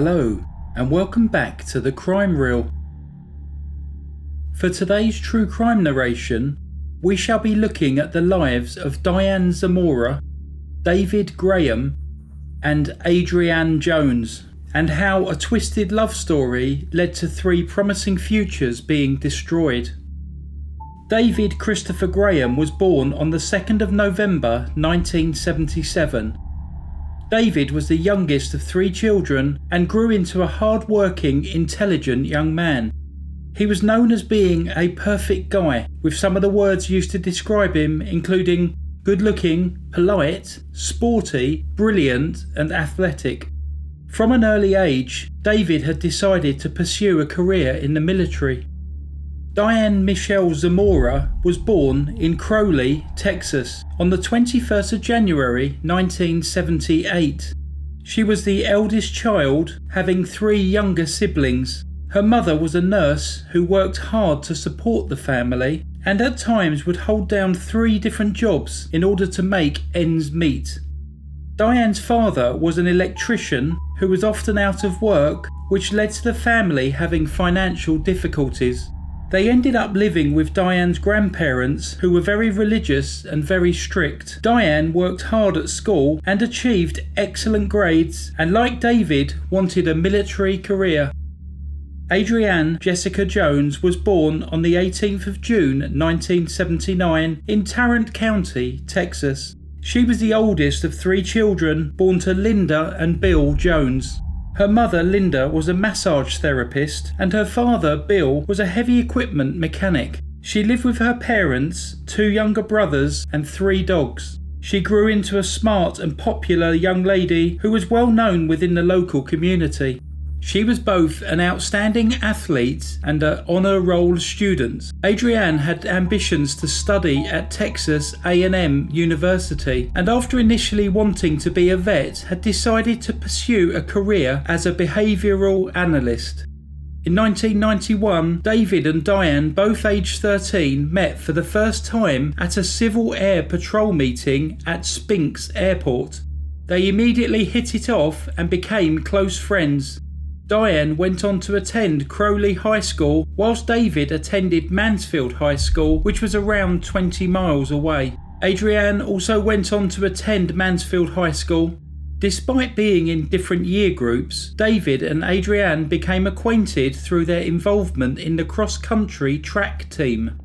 Hello, and welcome back to the Crime Reel. For today's true crime narration, we shall be looking at the lives of Diane Zamora, David Graham, and Adrianne Jones, and how a twisted love story led to three promising futures being destroyed. David Christopher Graham was born on the 2nd of November 1977. David was the youngest of three children and grew into a hard working, intelligent young man. He was known as being a perfect guy, with some of the words used to describe him including good looking, polite, sporty, brilliant, and athletic. From an early age, David had decided to pursue a career in the military. Diane Michelle Zamora was born in Crowley, Texas, on the 21st of January 1978. She was the eldest child, having three younger siblings. Her mother was a nurse who worked hard to support the family and at times would hold down three different jobs in order to make ends meet. Diane's father was an electrician who was often out of work, which led to the family having financial difficulties. They ended up living with Diane's grandparents, who were very religious and very strict. Diane worked hard at school and achieved excellent grades, and like David, wanted a military career. Adrianne Jessica Jones was born on the 18th of June 1979 in Tarrant County, Texas. She was the oldest of three children born to Linda and Bill Jones. Her mother, Linda, was a massage therapist, and her father, Bill, was a heavy equipment mechanic. She lived with her parents, two younger brothers, and three dogs. She grew into a smart and popular young lady who was well known within the local community. She was both an outstanding athlete and an honor roll student. Adrianne had ambitions to study at Texas A&M University and after initially wanting to be a vet had decided to pursue a career as a behavioral analyst. In 1991, David and Diane, both aged 13, met for the first time at a Civil Air Patrol meeting at Spinks Airport. They immediately hit it off and became close friends. Diane went on to attend Crowley High School, whilst David attended Mansfield High School, which was around 20 miles away. Adrianne also went on to attend Mansfield High School. Despite being in different year groups, David and Adrianne became acquainted through their involvement in the cross country track team.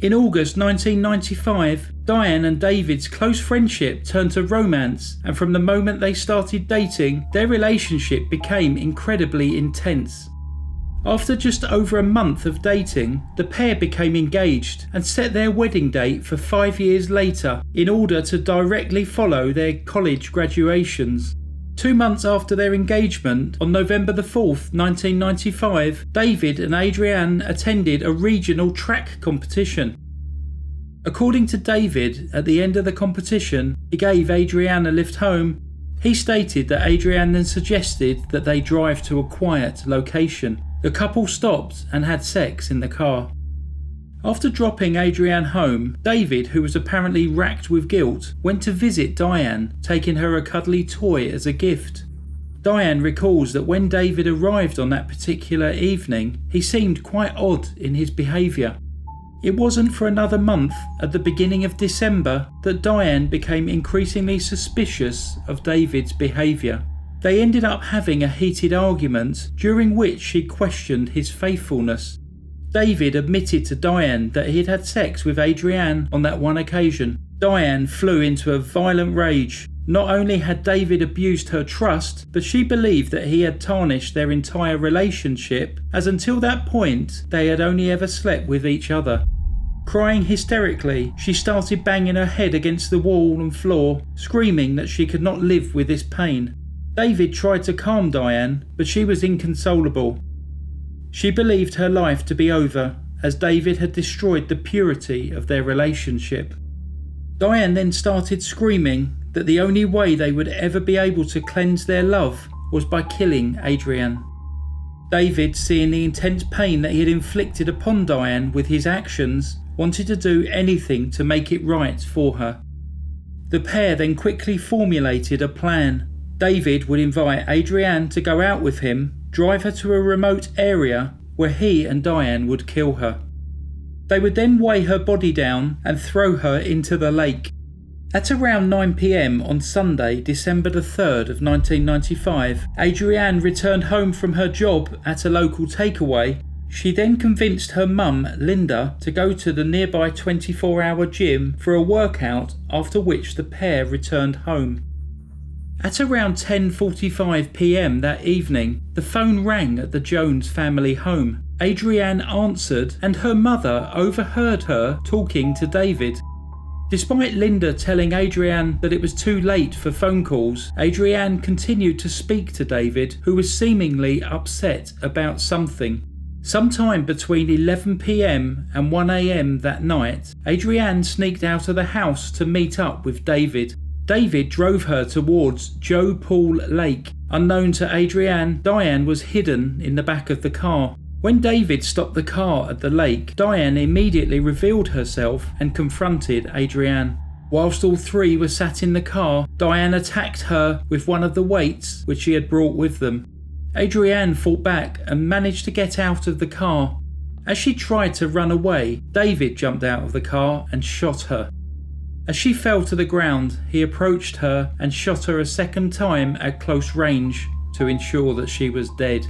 In August 1995, Diane and David's close friendship turned to romance, and from the moment they started dating, their relationship became incredibly intense. After just over a month of dating, the pair became engaged and set their wedding date for five years later in order to directly follow their college graduations. Two months after their engagement, on November the 4th, 1995, David and Adrianne attended a regional track competition. According to David, at the end of the competition, he gave Adrianne a lift home. He stated that Adrianne then suggested that they drive to a quiet location. The couple stopped and had sex in the car. After dropping Adrianne home, David, who was apparently racked with guilt, went to visit Diane, taking her a cuddly toy as a gift. Diane recalls that when David arrived on that particular evening, he seemed quite odd in his behaviour. It wasn't for another month, at the beginning of December, that Diane became increasingly suspicious of David's behaviour. They ended up having a heated argument, during which she questioned his faithfulness. David admitted to Diane that he had had sex with Adrianne on that one occasion. Diane flew into a violent rage. Not only had David abused her trust, but she believed that he had tarnished their entire relationship, as until that point they had only ever slept with each other. Crying hysterically, she started banging her head against the wall and floor, screaming that she could not live with this pain. David tried to calm Diane, but she was inconsolable. She believed her life to be over, as David had destroyed the purity of their relationship. Diane then started screaming that the only way they would ever be able to cleanse their love was by killing Adrian. David, seeing the intense pain that he had inflicted upon Diane with his actions, wanted to do anything to make it right for her. The pair then quickly formulated a plan. David would invite Adrianne to go out with him, drive her to a remote area where he and Diane would kill her. They would then weigh her body down and throw her into the lake. At around 9 pm on Sunday, December the 3rd of 1995, Adrianne returned home from her job at a local takeaway. She then convinced her mum, Linda, to go to the nearby 24 hour gym for a workout, after which the pair returned home. At around 10:45 p.m. that evening, the phone rang at the Jones family home. Adrianne answered and her mother overheard her talking to David. Despite Linda telling Adrianne that it was too late for phone calls, Adrianne continued to speak to David, who was seemingly upset about something. Sometime between 11pm and 1am that night, Adrianne sneaked out of the house to meet up with David. David drove her towards Joe Pool Lake. Unknown to Adrianne, Diane was hidden in the back of the car. When David stopped the car at the lake, Diane immediately revealed herself and confronted Adrianne. Whilst all three were sat in the car, Diane attacked her with one of the weights which she had brought with them. Adrianne fought back and managed to get out of the car. As she tried to run away, David jumped out of the car and shot her. As she fell to the ground, he approached her and shot her a second time at close range to ensure that she was dead.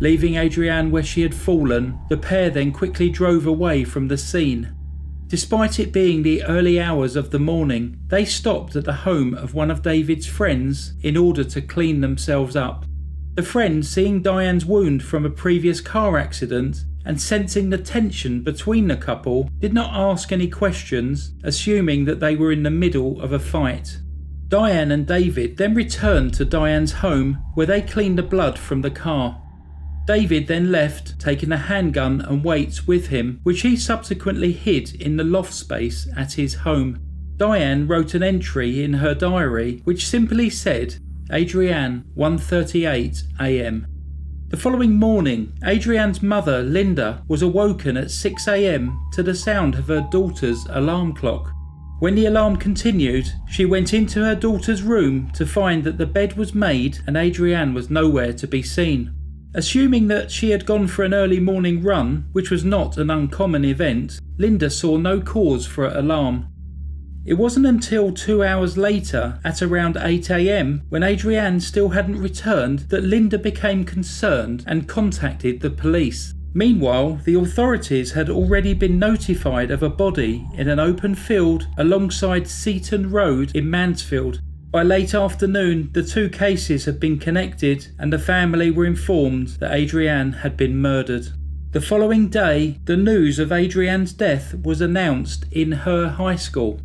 Leaving Adrianne where she had fallen, the pair then quickly drove away from the scene. Despite it being the early hours of the morning, they stopped at the home of one of David's friends in order to clean themselves up. The friend, seeing Diane's wound from a previous car accident and sensing the tension between the couple, did not ask any questions, assuming that they were in the middle of a fight. Diane and David then returned to Diane's home where they cleaned the blood from the car. David then left, taking a handgun and weights with him, which he subsequently hid in the loft space at his home. Diane wrote an entry in her diary which simply said, Adrianne, 1:38 a.m. The following morning, Adrianne's mother, Linda, was awoken at 6 a.m. to the sound of her daughter's alarm clock. When the alarm continued, she went into her daughter's room to find that the bed was made and Adrianne was nowhere to be seen. Assuming that she had gone for an early morning run, which was not an uncommon event, Linda saw no cause for alarm. It wasn't until two hours later, at around 8am, when Adrianne still hadn't returned, that Linda became concerned and contacted the police. Meanwhile, the authorities had already been notified of a body in an open field alongside Seaton Road in Mansfield, by late afternoon, the two cases had been connected and the family were informed that Adrianne had been murdered. The following day, the news of Adrianne's death was announced in her high school.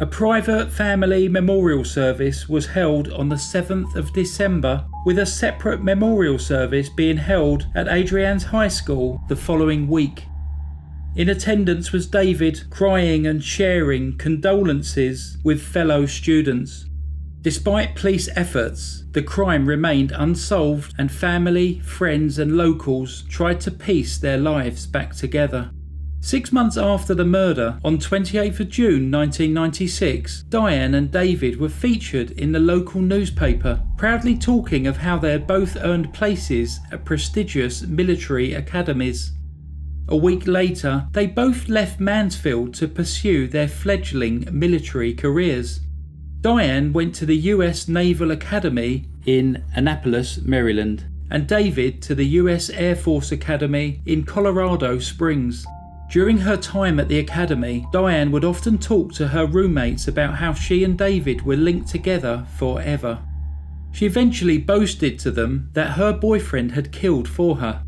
A private family memorial service was held on the 7th of December, with a separate memorial service being held at Adrianne's high school the following week. In attendance was David, crying and sharing condolences with fellow students. Despite police efforts, the crime remained unsolved and family, friends and locals tried to piece their lives back together. Six months after the murder, on 28th of June 1996, Diane and David were featured in the local newspaper, proudly talking of how they had both earned places at prestigious military academies. A week later, they both left Mansfield to pursue their fledgling military careers. Diane went to the US Naval Academy in Annapolis, Maryland, and David to the US Air Force Academy in Colorado Springs. During her time at the academy, Diane would often talk to her roommates about how she and David were linked together forever. She eventually boasted to them that her boyfriend had killed for her.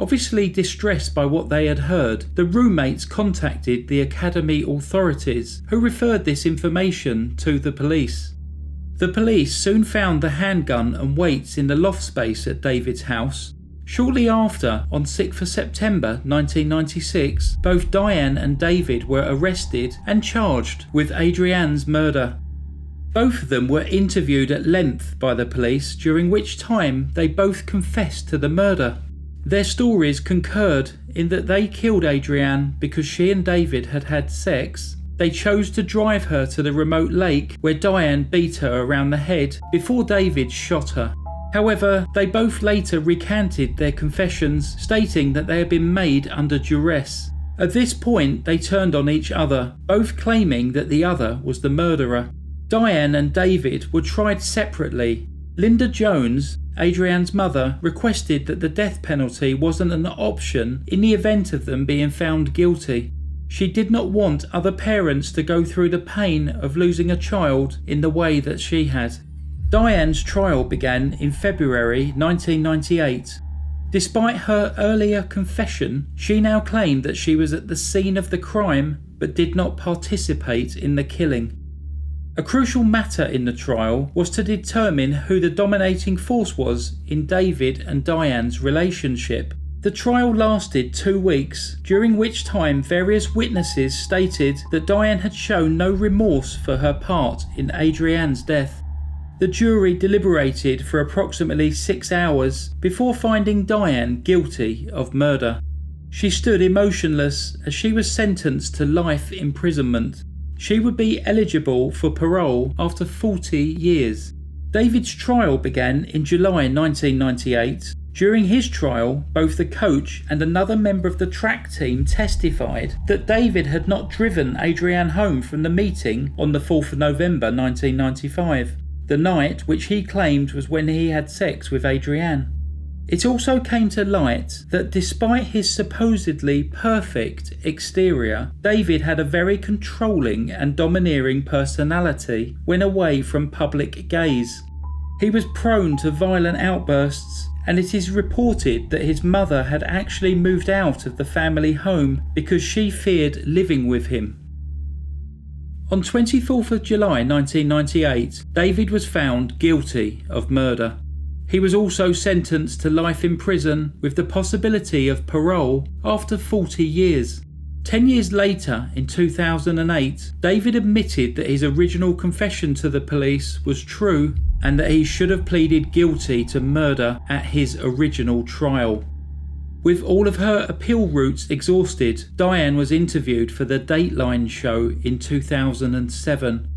Obviously distressed by what they had heard, the roommates contacted the academy authorities, who referred this information to the police. The police soon found the handgun and weights in the loft space at David's house. Shortly after, on 6th of September 1996, both Diane and David were arrested and charged with Adrianne's murder. Both of them were interviewed at length by the police, during which time they both confessed to the murder. Their stories concurred in that they killed Adrianne because she and David had had sex, They chose to drive her to the remote lake where Diane beat her around the head before David shot her. However, they both later recanted their confessions, stating that they had been made under duress. At this point, they turned on each other, both claiming that the other was the murderer. Diane and David were tried separately. Linda Jones, Adrianne's mother, requested that the death penalty wasn't an option in the event of them being found guilty. She did not want other parents to go through the pain of losing a child in the way that she had. Diane's trial began in February 1998. Despite her earlier confession, she now claimed that she was at the scene of the crime but did not participate in the killing. A crucial matter in the trial was to determine who the dominating force was in David and Diane's relationship. The trial lasted two weeks, during which time various witnesses stated that Diane had shown no remorse for her part in Adrianne's death. The jury deliberated for approximately six hours before finding Diane guilty of murder. She stood emotionless as she was sentenced to life imprisonment. She would be eligible for parole after 40 years. David's trial began in July 1998. During his trial, both the coach and another member of the track team testified that David had not driven Adrianne home from the meeting on the 4th of November 1995 the night which he claimed was when he had sex with Adrianne. It also came to light that despite his supposedly perfect exterior, David had a very controlling and domineering personality when away from public gaze. He was prone to violent outbursts, and it is reported that his mother had actually moved out of the family home because she feared living with him. On 24th of July 1998, David was found guilty of murder. He was also sentenced to life in prison with the possibility of parole after 40 years. Ten years later, in 2008, David admitted that his original confession to the police was true and that he should have pleaded guilty to murder at his original trial. With all of her appeal routes exhausted, Diane was interviewed for the Dateline show in 2007.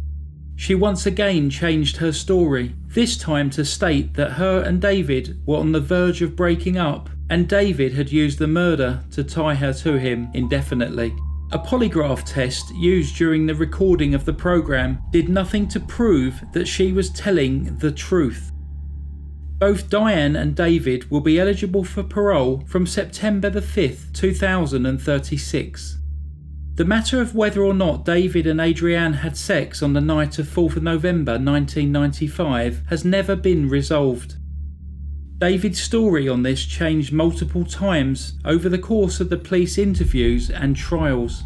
She once again changed her story, this time to state that her and David were on the verge of breaking up, and David had used the murder to tie her to him indefinitely. A polygraph test used during the recording of the program did nothing to prove that she was telling the truth. Both Diane and David will be eligible for parole from September the 5th, 2036. The matter of whether or not David and Adrianne had sex on the night of 4th of November 1995 has never been resolved. David's story on this changed multiple times over the course of the police interviews and trials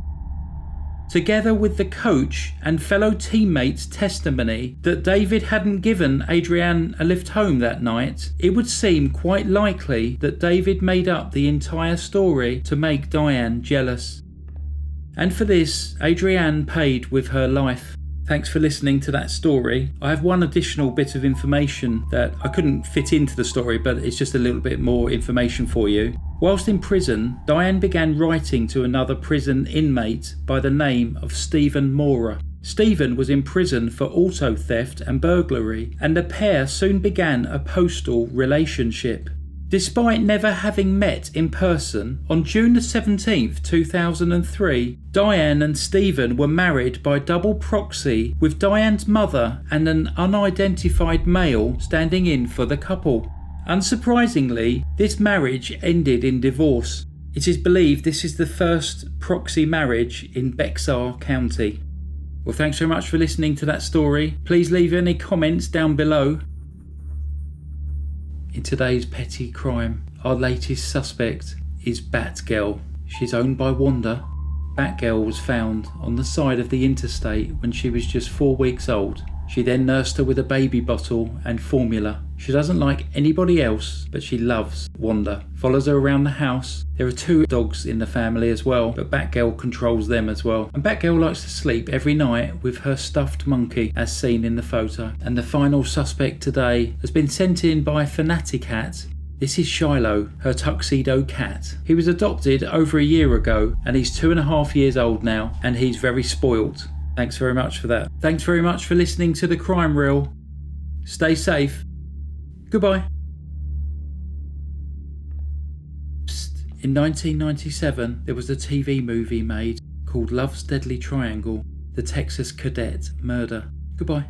together with the coach and fellow teammates' testimony that David hadn't given Adrianne a lift home that night, it would seem quite likely that David made up the entire story to make Diane jealous. And for this, Adrianne paid with her life. Thanks for listening to that story. I have one additional bit of information that I couldn't fit into the story, but it's just a little bit more information for you. Whilst in prison, Diane began writing to another prison inmate by the name of Stephen Mora. Stephen was in prison for auto theft and burglary, and the pair soon began a postal relationship. Despite never having met in person, on June 17, 2003, Diane and Stephen were married by double proxy, with Diane's mother and an unidentified male standing in for the couple. Unsurprisingly, this marriage ended in divorce. It is believed this is the first proxy marriage in Bexar County. Well, thanks very much for listening to that story. Please leave any comments down below in today's petty crime, our latest suspect is Batgirl. She's owned by Wanda. Batgirl was found on the side of the interstate when she was just four weeks old. She then nursed her with a baby bottle and formula. She doesn't like anybody else, but she loves Wanda. Follows her around the house. There are two dogs in the family as well, but Batgirl controls them as well. And Batgirl likes to sleep every night with her stuffed monkey, as seen in the photo. And the final suspect today has been sent in by Fanatic Cat. This is Shiloh, her tuxedo cat. He was adopted over a year ago, and he's two and a half years old now, and he's very spoilt. Thanks very much for that. Thanks very much for listening to The Crime Reel. Stay safe Goodbye. In 1997, there was a TV movie made called Love's Deadly Triangle The Texas Cadet Murder. Goodbye.